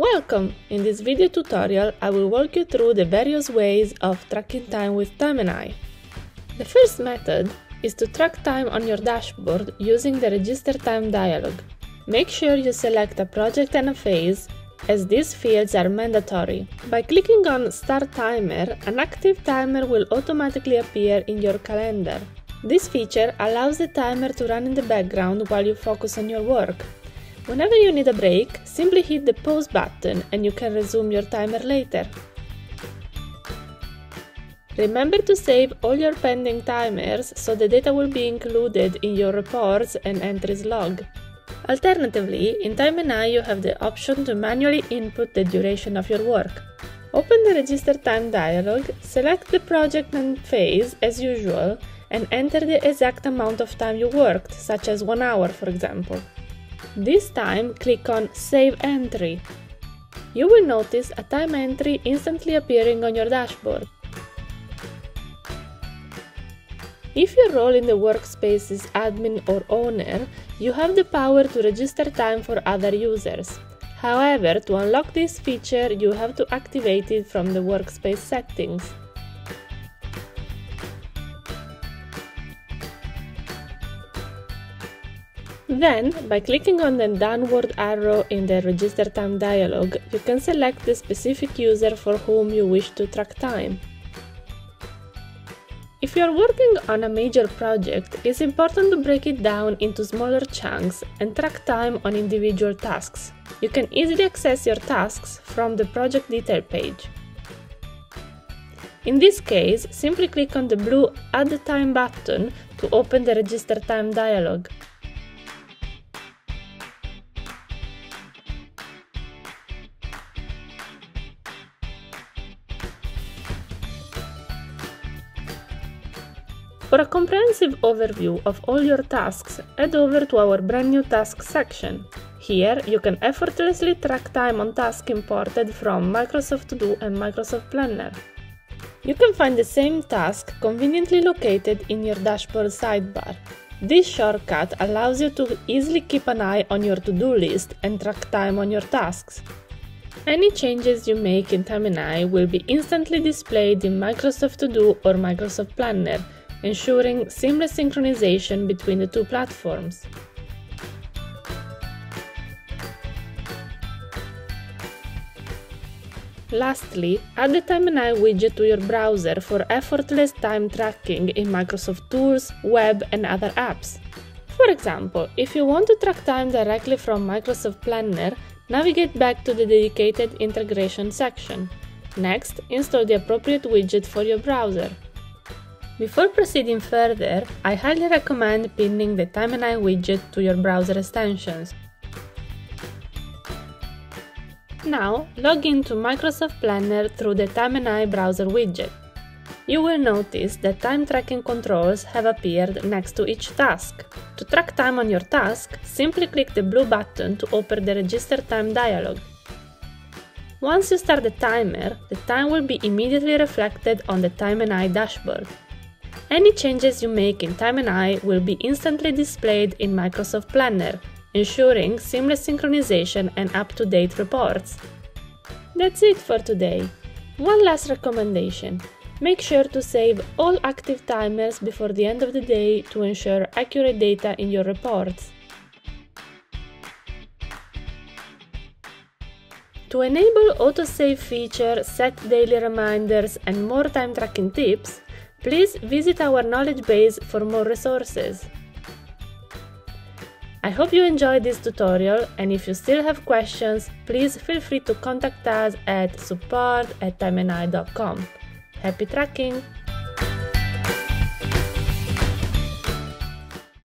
Welcome! In this video tutorial I will walk you through the various ways of tracking time with Timeneye. The first method is to track time on your dashboard using the Register Time dialog. Make sure you select a project and a phase as these fields are mandatory. By clicking on Start Timer, an active timer will automatically appear in your calendar. This feature allows the timer to run in the background while you focus on your work. Whenever you need a break, simply hit the pause button and you can resume your timer later. Remember to save all your pending timers so the data will be included in your reports and entries log. Alternatively, in Timeneye you have the option to manually input the duration of your work. Open the Register Time dialog, select the project and phase as usual, and enter the exact amount of time you worked, such as 1 hour for example. This time, click on Save Entry. You will notice a time entry instantly appearing on your dashboard. If your role in the workspace is admin or owner, you have the power to register time for other users. However, to unlock this feature, you have to activate it from the workspace settings. Then, by clicking on the downward arrow in the Register Time dialog, you can select the specific user for whom you wish to track time. If you are working on a major project, it's important to break it down into smaller chunks and track time on individual tasks. You can easily access your tasks from the project detail page. In this case, simply click on the blue Add Time button to open the Register Time dialog. For a comprehensive overview of all your tasks, head over to our brand new Tasks section. Here, you can effortlessly track time on tasks imported from Microsoft To Do and Microsoft Planner. You can find the same task conveniently located in your dashboard sidebar. This shortcut allows you to easily keep an eye on your to-do list and track time on your tasks. Any changes you make in Timeneye will be instantly displayed in Microsoft To Do or Microsoft Planner, ensuring seamless synchronization between the two platforms. Lastly, add the Timeneye widget to your browser for effortless time tracking in Microsoft Tools, Web and other apps. For example, if you want to track time directly from Microsoft Planner, navigate back to the dedicated integration section. Next, install the appropriate widget for your browser. Before proceeding further, I highly recommend pinning the Timeneye widget to your browser extensions. Now, log into Microsoft Planner through the Timeneye browser widget. You will notice that time tracking controls have appeared next to each task. To track time on your task, simply click the blue button to open the Register Time dialog. Once you start the timer, the time will be immediately reflected on the Timeneye dashboard. Any changes you make in Timeneye will be instantly displayed in Microsoft Planner, ensuring seamless synchronization and up-to-date reports. That's it for today. One last recommendation. Make sure to save all active timers before the end of the day to ensure accurate data in your reports. To enable autosave feature, set daily reminders and more time tracking tips, Please visit our knowledge base for more resources. I hope you enjoyed this tutorial and if you still have questions, please feel free to contact us at support at timeneye.com. Happy tracking!